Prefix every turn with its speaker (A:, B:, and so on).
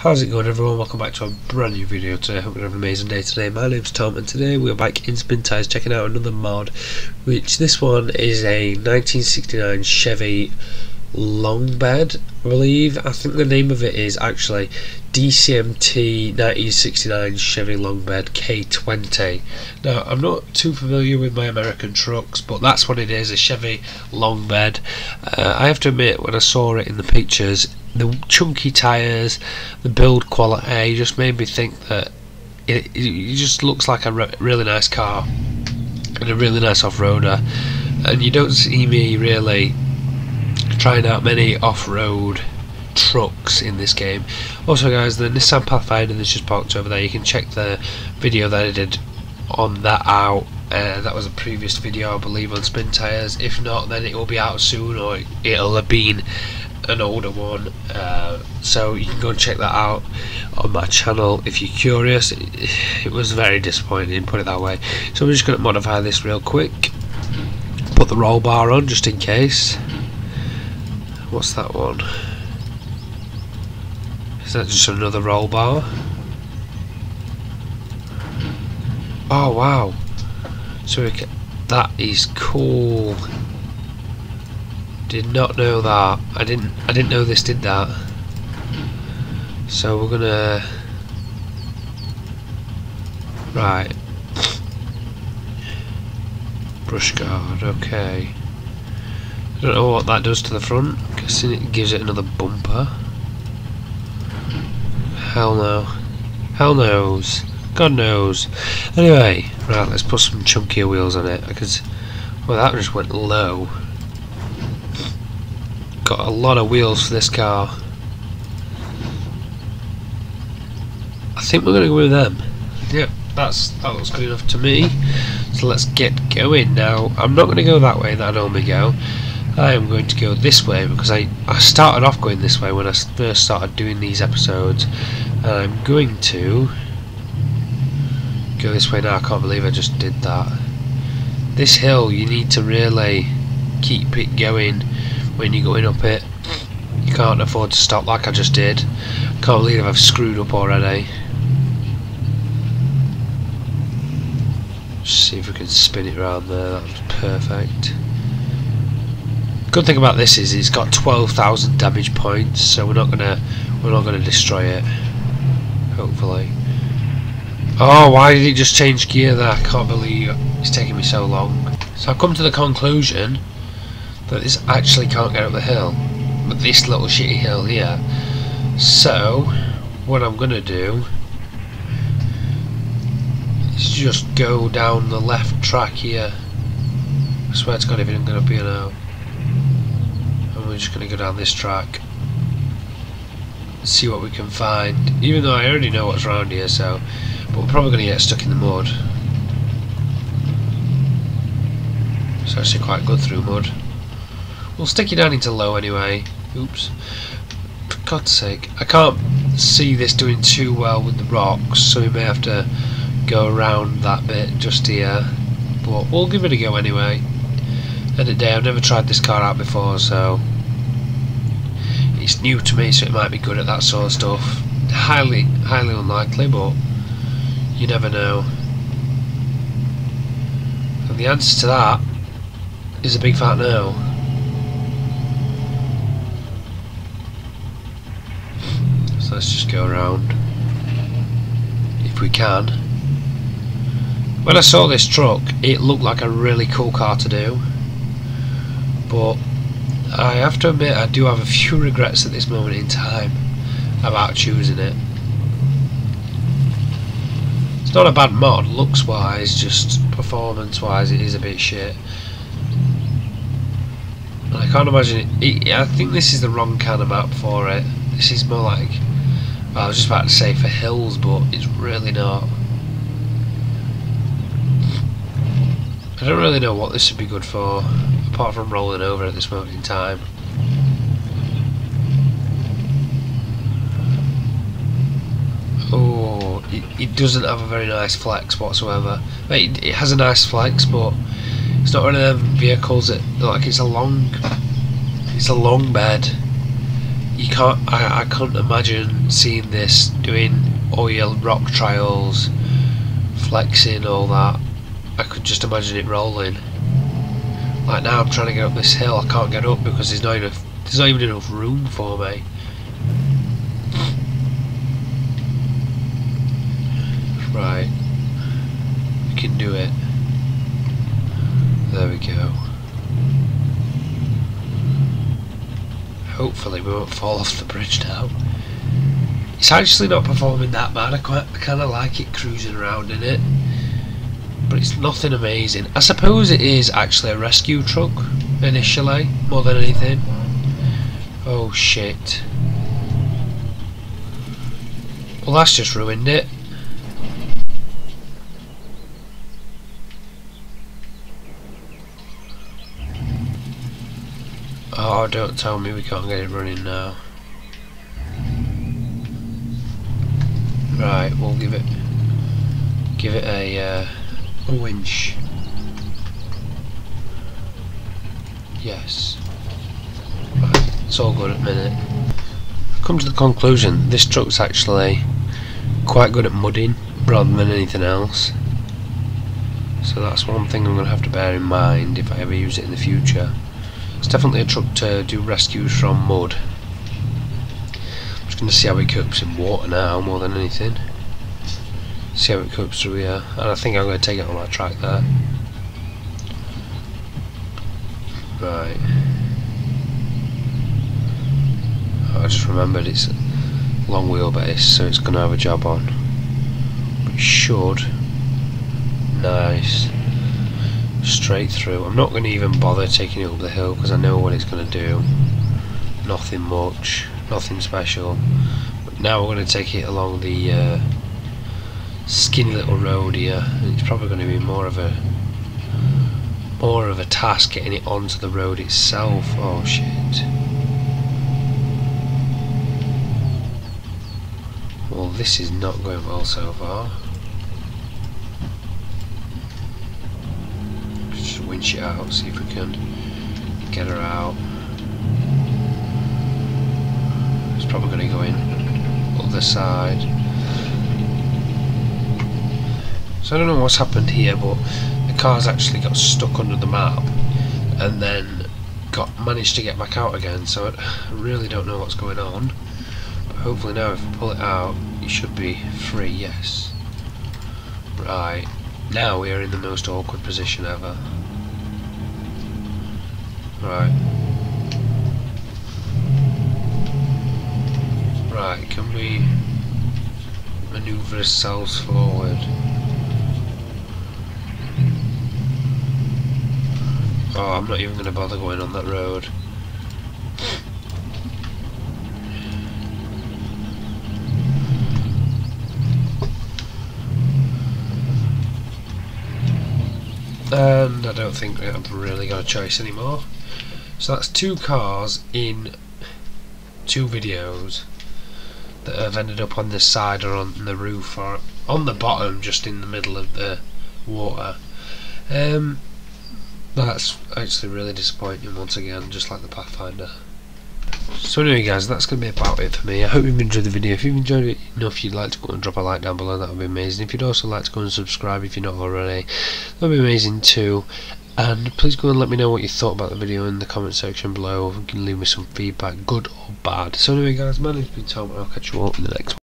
A: How's it going everyone? Welcome back to a brand new video today. Hope you have an amazing day today. My name's Tom and today we're back in Spin Tires checking out another mod which this one is a 1969 Chevy long bed I believe. I think the name of it is actually DCMT 1969 Chevy long bed K20. Now I'm not too familiar with my American trucks but that's what it is, a Chevy long bed. Uh, I have to admit when I saw it in the pictures the chunky tyres, the build quality just made me think that it, it just looks like a re really nice car and a really nice off-roader and you don't see me really trying out many off-road trucks in this game. Also guys, the Nissan Pathfinder that's just parked over there, you can check the video that I did on that out. Uh, that was a previous video I believe on spin tyres. If not then it will be out soon or it'll have been an older one uh, so you can go and check that out on my channel if you're curious it, it was very disappointing put it that way so I'm just going to modify this real quick put the roll bar on just in case what's that one is that just another roll bar oh wow so can, that is cool did not know that. I didn't I didn't know this did that. So we're gonna Right. Brush guard, okay. I don't know what that does to the front. I Guessing it gives it another bumper. Hell no. Hell knows. God knows. Anyway, right, let's put some chunkier wheels on it because well that just went low got a lot of wheels for this car. I think we're going to go with them. Yep, that's that looks good enough to me. So let's get going now. I'm not going to go that way that I normally go. I am going to go this way because I, I started off going this way when I first started doing these episodes. And I'm going to go this way now. I can't believe I just did that. This hill, you need to really keep it going when you're going up it. You can't afford to stop like I just did. Can't believe I've screwed up already. Just see if we can spin it around there. That's perfect. Good thing about this is it's got 12,000 damage points, so we're not gonna we're not gonna destroy it. Hopefully. Oh, why did it just change gear there? I can't believe it's taking me so long. So I've come to the conclusion that this actually can't get up the hill but this little shitty hill here so what I'm gonna do is just go down the left track here I swear to god if ain't gonna be now and we're just gonna go down this track see what we can find even though I already know what's around here so but we're probably gonna get stuck in the mud it's actually quite good through mud We'll stick you down into low anyway. Oops. For God's sake. I can't see this doing too well with the rocks, so we may have to go around that bit just here. But we'll give it a go anyway. End of the day, I've never tried this car out before, so it's new to me, so it might be good at that sort of stuff. Highly, highly unlikely, but you never know. And the answer to that is a big fat no. So let's just go around if we can. When I saw this truck it looked like a really cool car to do but I have to admit I do have a few regrets at this moment in time about choosing it. It's not a bad mod looks wise just performance wise it is a bit shit. I can't imagine it, it, I think this is the wrong kind of map for it. This is more like I was just about to say for hills, but it's really not. I don't really know what this would be good for, apart from rolling over at this moment in time. Oh, it, doesn't have a very nice flex whatsoever. It, it has a nice flex, but it's not one of them vehicles that like it's a long, it's a long bed you can't. I, I couldn't imagine seeing this doing oil rock trials, flexing all that. I could just imagine it rolling. Like now, I'm trying to get up this hill. I can't get up because there's not enough. There's not even enough room for me. Right, we can do it. There we go. Hopefully we won't fall off the bridge now. It's actually not performing that bad, I, quite, I kind of like it cruising around in it. But it's nothing amazing. I suppose it is actually a rescue truck, initially, more than anything. Oh shit. Well that's just ruined it. Oh, don't tell me we can't get it running now. Right, we'll give it give it a, uh, a winch. Yes. It's all good at the minute. I've come to the conclusion this truck's actually quite good at mudding rather than anything else. So that's one thing I'm going to have to bear in mind if I ever use it in the future. It's definitely a truck to do rescues from mud. I'm just going to see how it copes in water now more than anything. See how it copes through here. And I think I'm going to take it on that track there. Right. I just remembered it's a long wheelbase so it's going to have a job on. It should. Nice straight through. I'm not going to even bother taking it up the hill because I know what it's going to do. Nothing much, nothing special. But now we're going to take it along the uh, skinny little road here. It's probably going to be more of a more of a task getting it onto the road itself. Oh shit. Well, this is not going well so far. Just winch it out, see if we can get her out. It's probably going to go in other side. So I don't know what's happened here, but the car's actually got stuck under the map and then got managed to get back out again. So I really don't know what's going on. But hopefully now if we pull it out, it should be free. Yes. Right. Now we are in the most awkward position ever. Right. Right, can we manoeuvre ourselves forward? Oh, I'm not even going to bother going on that road. And I don't think I've really got a choice anymore. So that's two cars in two videos that have ended up on this side or on the roof or on the bottom just in the middle of the water. Um, that's actually really disappointing once again, just like the Pathfinder. So anyway guys, that's going to be about it for me. I hope you've enjoyed the video. If you've enjoyed it enough, you'd like to go and drop a like down below, that would be amazing. If you'd also like to go and subscribe if you're not already, that would be amazing too. And please go and let me know what you thought about the video in the comment section below. You can leave me some feedback, good or bad. So anyway guys, my name's been Tom and I'll catch you all in the next one.